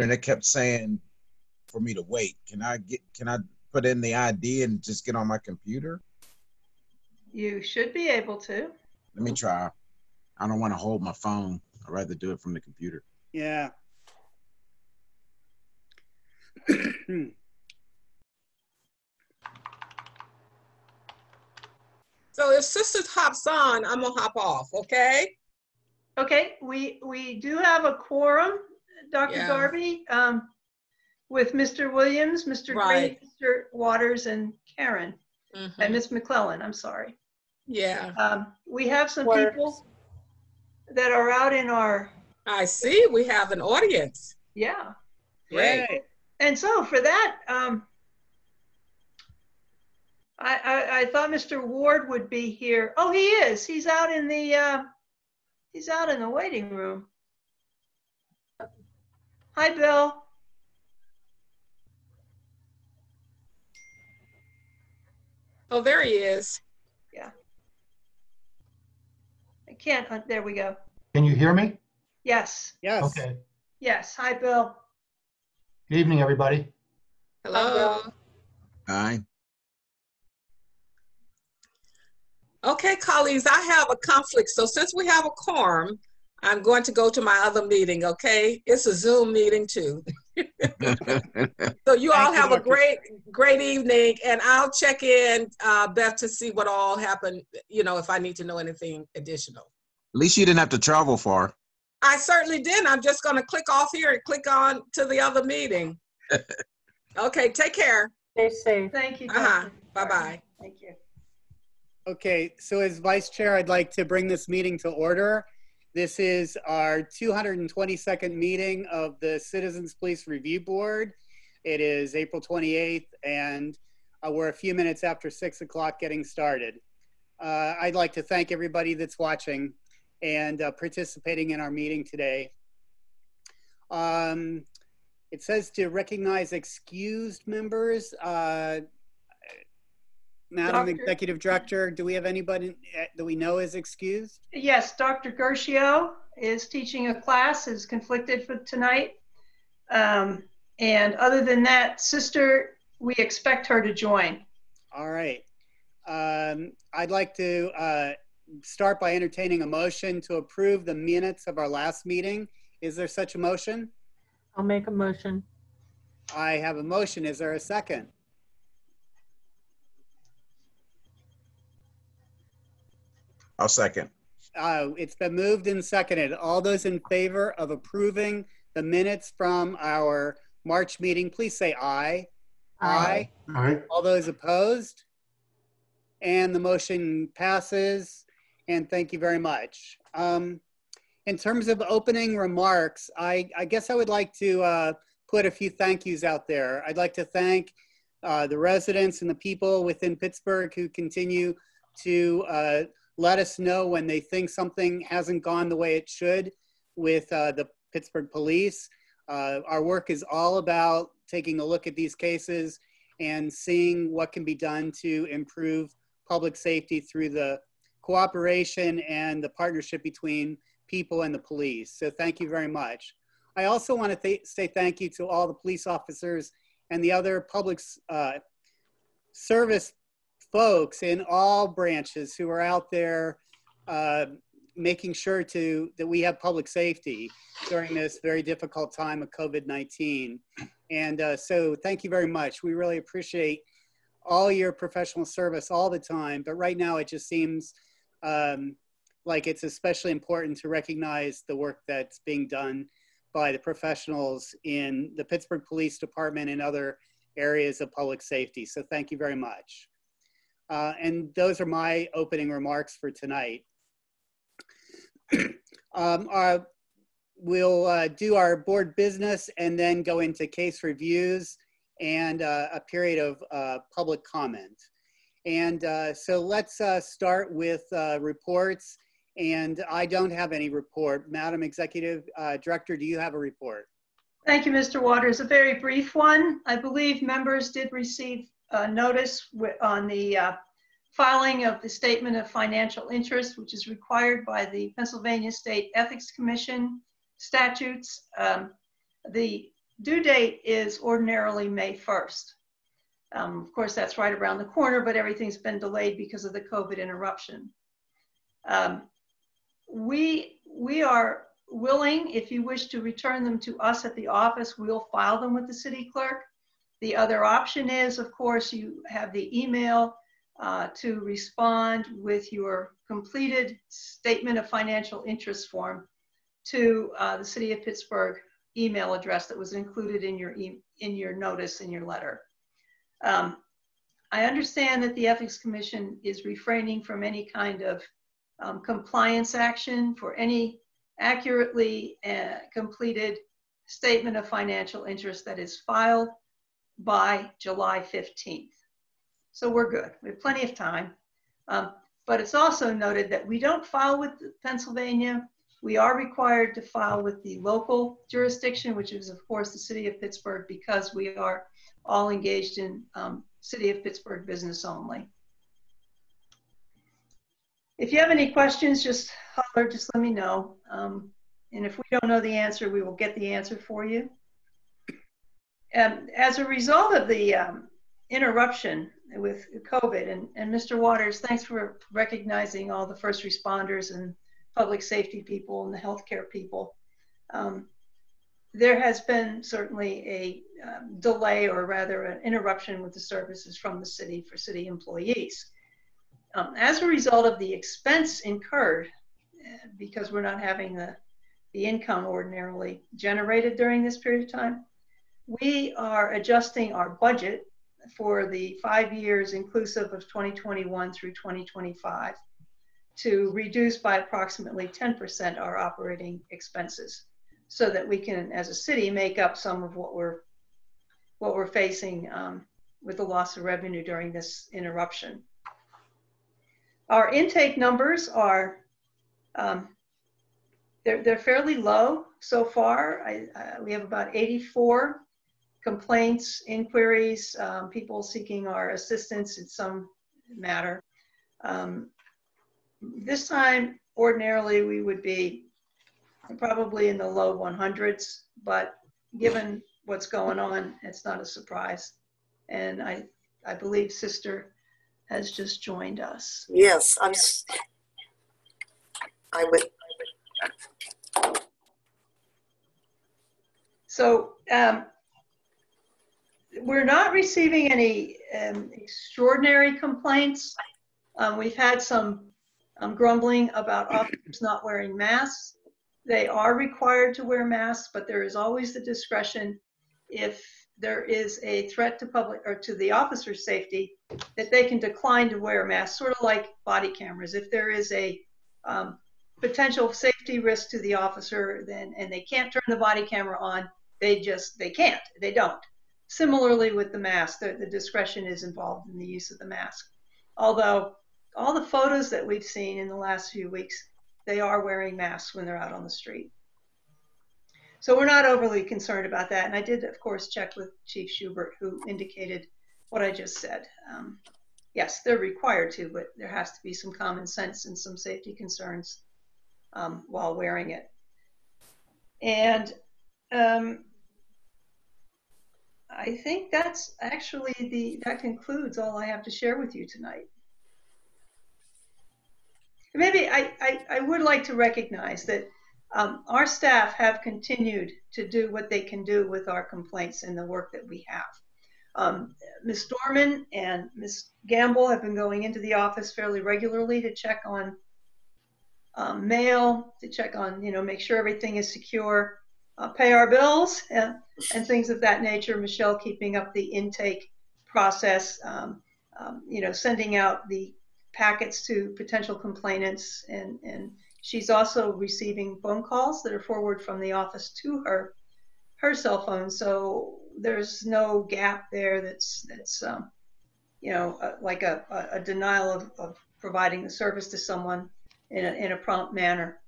and it kept saying for me to wait. Can I get? Can I put in the ID and just get on my computer? You should be able to. Let me try. I don't want to hold my phone. I'd rather do it from the computer. Yeah. So if Sister hops on, I'm gonna hop off, okay? Okay, we, we do have a quorum, Dr. Yeah. Darby, um, with Mr. Williams, Mr. Gray, Right. Mr. Waters, and Karen, and Mhm. Miss McClellan, I'm sorry. Yeah, Um, we have some Works. people that are out in our, I see. We have an audience. yeah. Great. Yay. And so for that, um, I, I, I thought Mr. Ward would be here. Oh, he is. He's out in the, uh, he's out in the waiting room. Hi, Bill. Oh, there he is. Yeah. I can't, uh, there we go. Can you hear me? Yes, Yes. Okay. yes. Hi, Bill. Good evening, everybody. Hello. Hi. Okay, colleagues, I have a conflict. So since we have a quorum, I'm going to go to my other meeting, okay? It's a Zoom meeting too. So you all Thank you, have a great, great evening and I'll check in, uh, Beth, to see what all happened, you know, if I need to know anything additional. At least you didn't have to travel far. I certainly didn't. I'm just gonna click off here and click on to the other meeting. Okay, take care. Stay safe. Thank you. Uh-huh. Bye-bye. Thank you. Okay, so as vice chair, I'd like to bring this meeting to order. This is our 222nd meeting of the Citizens Police Review Board. It is April 28th, and uh, we're a few minutes after 6 o'clock getting started. Uh, I'd like to thank everybody that's watching and uh, participating in our meeting today. Um, It says to recognize excused members. Madam Doctor? Executive Director, do we have anybody uh, that we know is excused? Yes, Dr. Gershio is teaching a class, is conflicted for tonight. Um, and other than that, Sister, we expect her to join. All right. Um, I'd like to uh, start by entertaining a motion to approve the minutes of our last meeting. Is there such a motion? I'll make a motion. I have a motion. Is there a second? I'll second. Uh, it's been moved and seconded. All those in favor of approving the minutes from our March meeting, please say aye. Aye. All right. All those opposed? And the motion passes. And thank you very much. Um, in terms of opening remarks, I, I guess I would like to uh, put a few thank yous out there. I'd like to thank uh, the residents and the people within Pittsburgh who continue to uh, let us know when they think something hasn't gone the way it should with uh, the Pittsburgh police. Uh, our work is all about taking a look at these cases and seeing what can be done to improve public safety through the cooperation and the partnership between people and the police. So thank you very much. I also want to th- say thank you to all the police officers and the other public uh, service folks in all branches who are out there uh, making sure to that we have public safety during this very difficult time of COVID-19. And uh, so thank you very much. We really appreciate all your professional service all the time. But right now it just seems um, like it's especially important to recognize the work that's being done by the professionals in the Pittsburgh Police Department and other areas of public safety. So thank you very much. Uh, and those are my opening remarks for tonight. um, our, we'll uh, do our board business and then go into case reviews and uh, a period of uh, public comment. And uh, so let's uh, start with uh, reports. And I don't have any report. Madam Executive uh, Director, do you have a report? Thank you, Mr. Waters. A very brief one. I believe members did receive uh, notice on the uh, filing of the statement of financial interest, which is required by the Pennsylvania State Ethics Commission statutes. Um, The due date is ordinarily May 1st. Um, of course, that's right around the corner, but everything's been delayed because of the COVID interruption. Um, we, we are willing, if you wish to return them to us at the office, we'll file them with the city clerk. The other option is, of course, you have the email uh, to respond with your completed statement of financial interest form to uh, the City of Pittsburgh email address that was included in your e in your notice in your letter. Um, I understand that the Ethics Commission is refraining from any kind of um, compliance action for any accurately uh, completed statement of financial interest that is filed by July 15th. So we're good. We have plenty of time. Um, but it's also noted that we don't file with Pennsylvania. We are required to file with the local jurisdiction, which is, of course, the city of Pittsburgh, because we are all engaged in um, city of Pittsburgh business only. If you have any questions, just holler, just let me know. Um, and if we don't know the answer, we will get the answer for you. And as a result of the um, interruption with COVID, and, and Mr. Waters, thanks for recognizing all the first responders and public safety people and the healthcare people. Um, there has been certainly a um, delay or rather an interruption with the services from the city for city employees. Um, as a result of the expense incurred, uh, because we're not having the, the income ordinarily generated during this period of time, we are adjusting our budget for the five years inclusive of 2021 through 2025 to reduce by approximately 10% our operating expenses so that we can, as a city, make up some of what we're what we're facing um, with the loss of revenue during this interruption. Our intake numbers are um, they're, they're fairly low so far. I, uh, we have about 84 complaints, inquiries, um, people seeking our assistance in some matter. Um, this time, ordinarily, we would be probably in the low 100s, but given what's going on, it's not a surprise. And I, I believe Sister has just joined us. Yes, I'm. I would. So um, we're not receiving any um, extraordinary complaints. Um, we've had some um, grumbling about officers not wearing masks. They are required to wear masks, but there is always the discretion if there is a threat to public or to the officer's safety that they can decline to wear a mask, sort of like body cameras. If there is a um, potential safety risk to the officer, then and they can't turn the body camera on, they just they can't. They don't. Similarly with the mask, the, the discretion is involved in the use of the mask. Although all the photos that we've seen in the last few weeks, they are wearing masks when they're out on the street. So we're not overly concerned about that. And I did, of course, check with Chief Schubert, who indicated what I just said. Um, yes, they're required to, but there has to be some common sense and some safety concerns um, while wearing it. And um, I think that's actually the that concludes all I have to share with you tonight. Maybe I, I, I would like to recognize that um, our staff have continued to do what they can do with our complaints and the work that we have. Um, Ms. Dorman and Ms. Gamble have been going into the office fairly regularly to check on um, mail, to check on, you know, make sure everything is secure, uh, pay our bills, and, and things of that nature. Michelle keeping up the intake process, um, um, you know, sending out the packets to potential complainants, and, and she's also receiving phone calls that are forwarded from the office to her her cell phone. So there's no gap there that's that's um, you know uh, like a, a denial of, of providing the service to someone in a, in a prompt manner.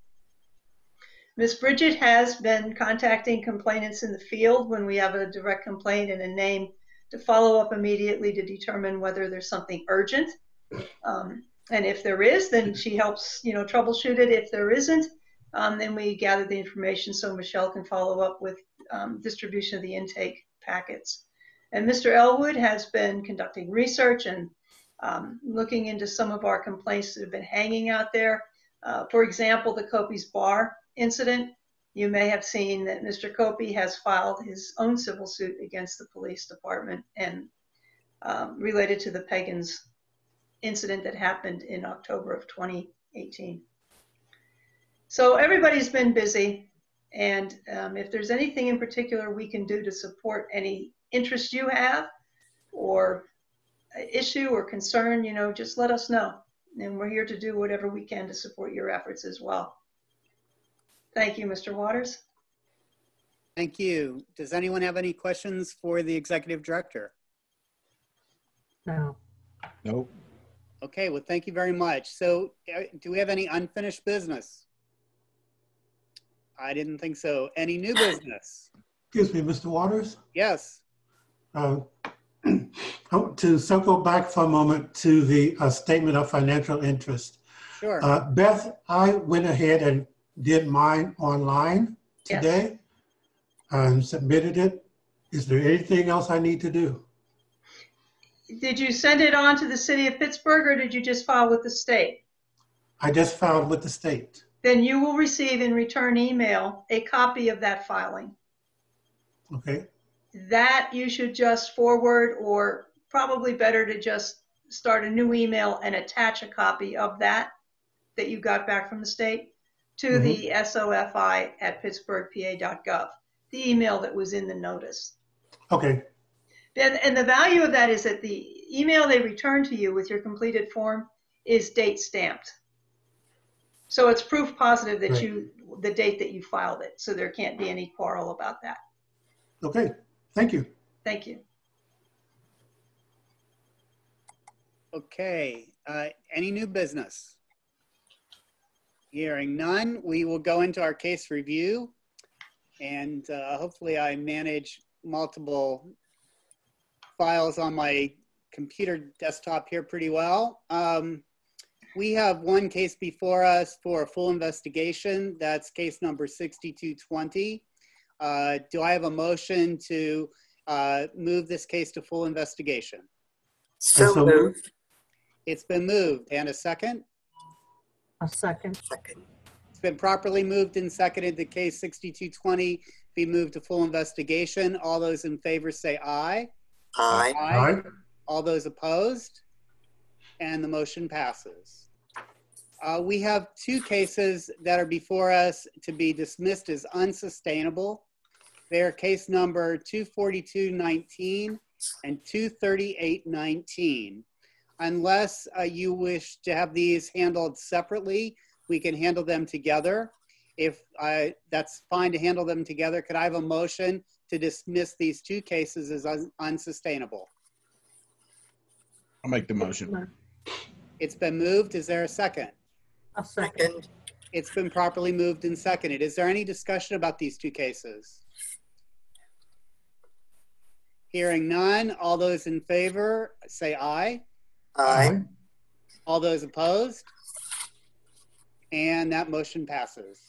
Ms. Bridget has been contacting complainants in the field when we have a direct complaint and a name to follow up immediately to determine whether there's something urgent. Um, and if there is, then she helps, you know, troubleshoot it. If there isn't, Um, then we gather the information so Michelle can follow up with um, distribution of the intake packets. And Mr. Elwood has been conducting research and um, looking into some of our complaints that have been hanging out there. Uh, for example, the Kopy's Bar incident. You may have seen that Mr. Kopy has filed his own civil suit against the police department and um, related to the Pagans incident that happened in October of 2018. So everybody's been busy, and um, if there's anything in particular we can do to support any interest you have or issue or concern, you know, just let us know. And we're here to do whatever we can to support your efforts as well. Thank you, Mr. Waters. Thank you. Does anyone have any questions for the executive director? No. Nope. Okay, well, thank you very much. So uh, do we have any unfinished business? I didn't think so. Any new business? Excuse me, Mr. Waters. Yes. Uh, To circle back for a moment to the uh, statement of financial interest. Sure. Uh, Beth, I went ahead and did mine online Yes. today and submitted it. Is there anything else I need to do? Did you send it on to the city of Pittsburgh or did you just file with the state? I just filed with the state. Then you will receive in return email a copy of that filing. Okay, That you should just forward or probably better to just start a new email and attach a copy of that that you got back from the state to the SOFI at pittsburghpa.gov, the email that was in the notice. okay, And, and the value of that is that the email they return to you with your completed form is date stamped. So it's proof positive that Right. you, the date that you filed it. So there can't be any quarrel about that. okay. Thank you. Thank you. Okay, uh, any new business? Hearing none, we will go into our case review. And uh, hopefully I manage multiple files on my computer desktop here pretty well. Um, We have one case before us for a full investigation. That's case number 6220. Uh, Do I have a motion to uh, move this case to full investigation? So so moved. It's been moved. And a second? A second. Second. It's been properly moved and seconded that case 6220 be moved to full investigation. All those in favor say aye. Aye. All right, All those opposed? And the motion passes. Uh, We have two cases that are before us to be dismissed as unsustainable. They're case number 24219 and 23819. Unless uh, you wish to have these handled separately, we can handle them together. If I, that's fine to handle them together, could I have a motion to dismiss these two cases as un- unsustainable? I'll make the motion. It's been moved. Is there a second? A second. Second. It's been properly moved and seconded. Is there any discussion about these two cases? Hearing none, all those in favor, say aye. Aye. All those opposed? And that motion passes.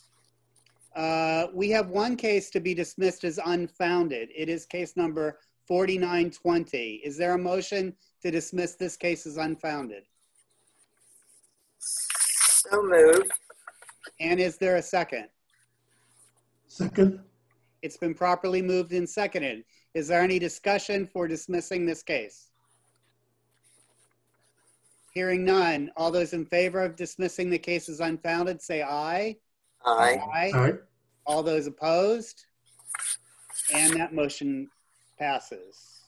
Uh, We have one case to be dismissed as unfounded. It is case number 4920. Is there a motion to dismiss this case as unfounded? So moved. And is there a second? second, It's been properly moved and seconded. Is there any discussion for dismissing this case? Hearing none. All those in favor of dismissing the case as unfounded, say aye. Aye. all Aye. All those opposed? And that motion passes.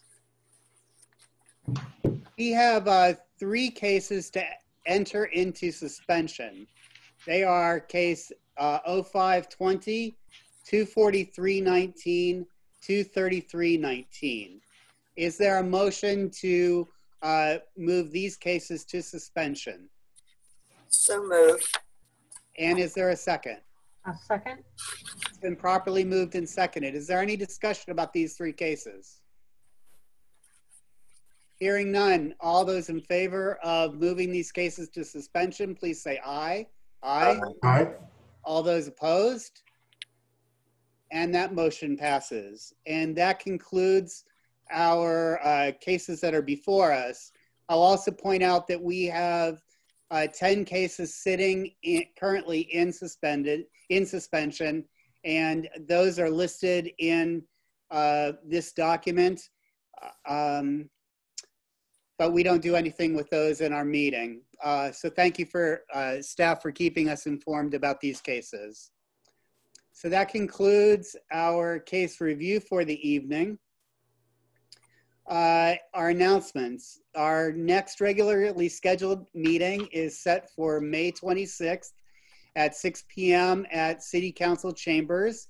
We have uh, three cases to enter into suspension. They are case uh, 0520, 24319, 23319. Is there a motion to uh, move these cases to suspension? So moved. And is there a second? A second. It's been properly moved and seconded. Is there any discussion about these three cases? Hearing none, all those in favor of moving these cases to suspension, please say aye. Aye. all right, All those opposed? And that motion passes. And that concludes our uh, cases that are before us. I'll also point out that we have uh, 10 cases sitting in, currently in suspended in suspension, and those are listed in uh, this document. Um, but we don't do anything with those in our meeting. Uh, so thank you for uh, staff for keeping us informed about these cases. So that concludes our case review for the evening. Uh, our announcements. Our next regularly scheduled meeting is set for May 26th at 6 p.m. at City Council Chambers.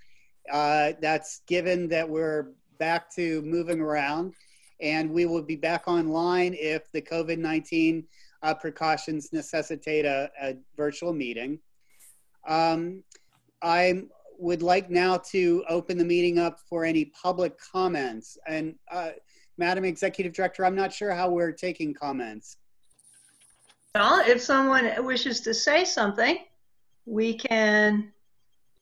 Uh, that's given that we're back to moving around and we will be back online if the COVID-19 uh, precautions necessitate a, a virtual meeting. Um, I would like now to open the meeting up for any public comments. And uh, Madam Executive Director, I'm not sure how we're taking comments. Well, if someone wishes to say something, we can,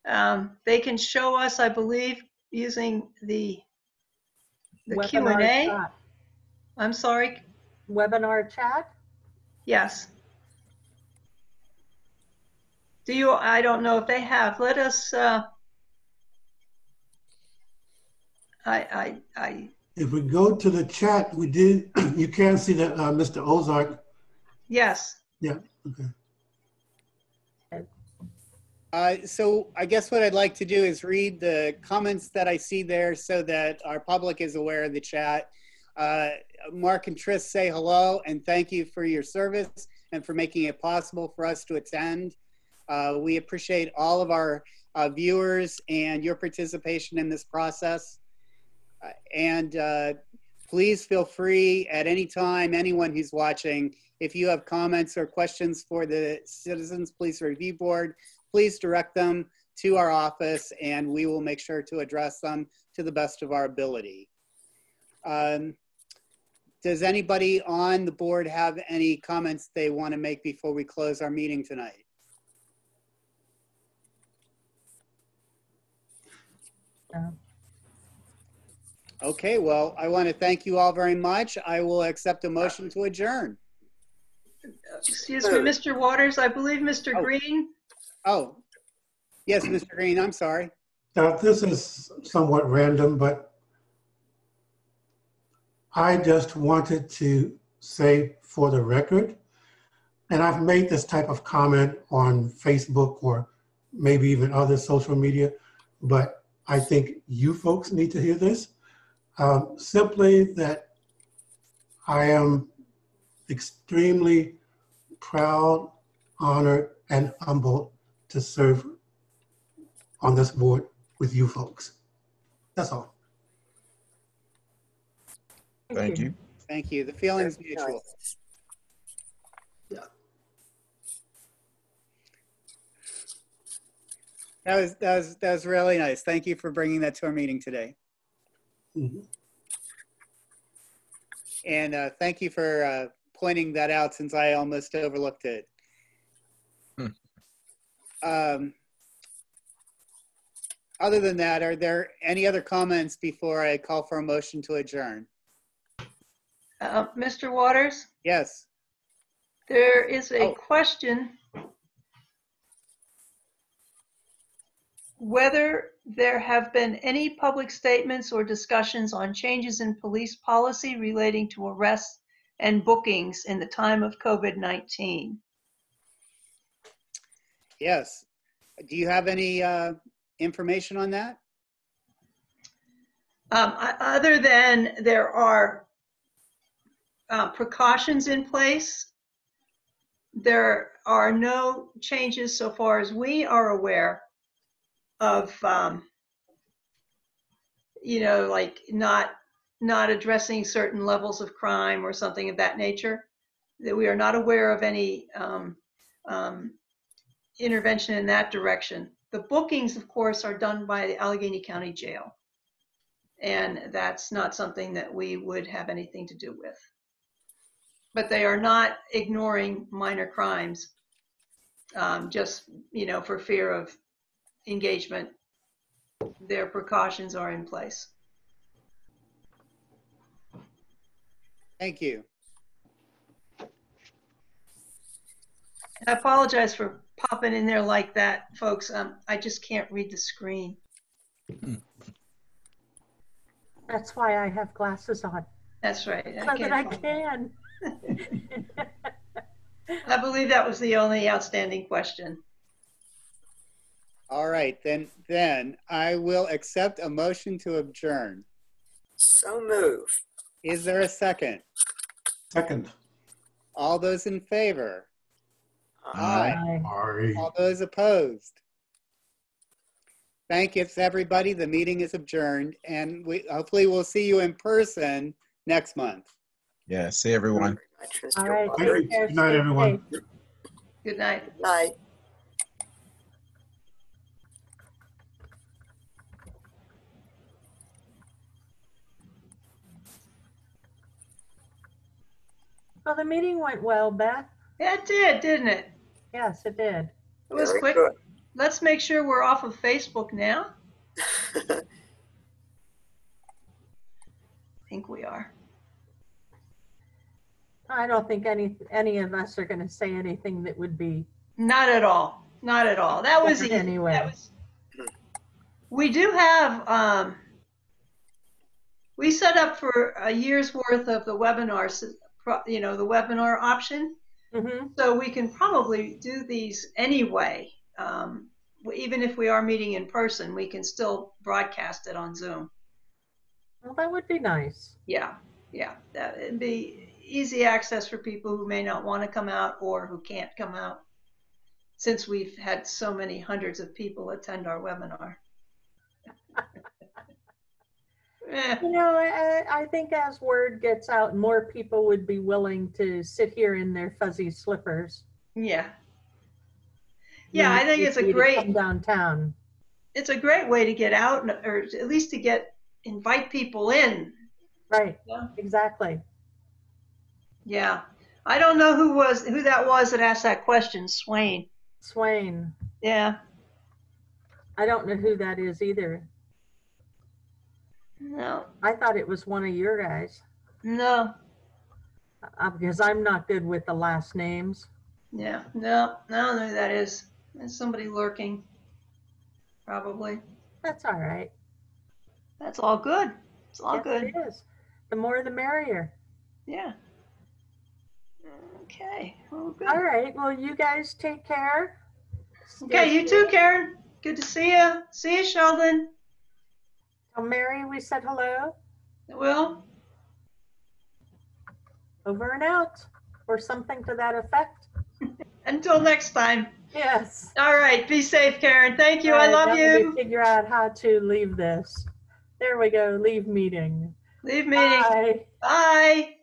um, they can show us, I believe, using the the Q&A. chat. I'm sorry. Webinar chat? Yes. Do you, I don't know if they have. Let us, uh, I, I, I, If we go to the chat, we did, you can see that uh, Mr. Ozark, yes. Yeah, okay. Uh, so I guess what I'd like to do is read the comments that I see there so that our public is aware of the chat. Uh, Mark and Tris say hello and thank you for your service and for making it possible for us to attend. Uh, we appreciate all of our uh, viewers and your participation in this process. And uh, please feel free at any time, anyone who's watching, if you have comments or questions for the Citizens Police Review Board, please direct them to our office and we will make sure to address them to the best of our ability. Um, does anybody on the board have any comments they want to make before we close our meeting tonight? No. Okay, well, I want to thank you all very much. I will accept a motion to adjourn. Excuse me, Mr. Waters, I believe Mr. Oh. Green, Oh, yes, Mr. Green, I'm sorry. Now, this is somewhat random, but I just wanted to say for the record, and I've made this type of comment on Facebook or maybe even other social media, but I think you folks need to hear this. Um, simply that I am extremely proud, honored, and humbled to serve on this board with you folks. That's all. Thank you. Thank you. The feeling's mutual. Yeah. That was, that was, that was really nice. Thank you for bringing that to our meeting today. Mhm. And uh, thank you for uh, pointing that out since I almost overlooked it. Hmm. Um, other than that, are there any other comments before I call for a motion to adjourn? uh, Mr. Waters, Yes. there is a Oh. question whether there have been any public statements or discussions on changes in police policy relating to arrests and bookings in the time of COVID-19. Yes. Do you have any uh, information on that? Um, Other than there are uh, precautions in place, there are no changes so far as we are aware of, um, you know, like not, not addressing certain levels of crime or something of that nature. That we are not aware of any um, um, intervention in that direction. The bookings, of course, are done by the Allegheny County Jail. And that's not something that we would have anything to do with. But they are not ignoring minor crimes, um, just, you know, for fear of engagement, their precautions are in place. Thank you. I apologize for popping in there like that, folks. Um, I just can't read the screen. That's why I have glasses on, That's right. I so that I can't- can. I believe that was the only outstanding question. All right, then, then I will accept a motion to adjourn. So move. Is there a second? Second. All those in favor? Aye. Aye. All those opposed? Thank you, everybody. The meeting is adjourned, and we, hopefully we'll see you in person next month. Yeah. See everyone. All right. Walker. take care, Good night, everyone. Good night. Night. Well, the meeting went well, Beth. Yeah, it did, didn't it? Yes, it did. It was Very quick. good. Let's make sure we're off of Facebook now. I think we are. I don't think any, any of us are gonna say anything that would be, Not at all. Not at all. That was easy. Anyway. That was- We do have, um, we set up for a year's worth of the webinars, you know, the webinar option. Mhm. So we can probably do these anyway. Um, even if we are meeting in person, we can still broadcast it on Zoom. well, that would be nice. Yeah, yeah, that it'd be easy access for people who may not want to come out or who can't come out. Since we've had so many hundreds of people attend our webinar. Eh, You know, I, I think as word gets out, more people would be willing to sit here in their fuzzy slippers. yeah. Yeah, I think it's a great, downtown. it's a great way to get out or at least to get, invite people in. Right, Yeah. exactly. Yeah. I don't know who was, who that was that asked that question, Swain. Swain, Yeah. I don't know who that is either. No, I thought it was one of your guys, no, uh, because I'm not good with the last names. yeah, no, I don't know who that is. There's somebody lurking. Probably. That's all right. That's all good. It's all Yes, good. It is. The more the merrier. Yeah. Okay. Well, good. All right, well, you guys take care. Okay, Stay you too. Karen. Good to see you. See you, Sheldon. Mary we said hello. Well, Over and out, or something to that effect. Until next time. Yes. All right. Be safe, Karen. Thank you. I love now let me you. Figure out how to leave this. There we go, leave meeting. Leave meeting. Bye. Bye.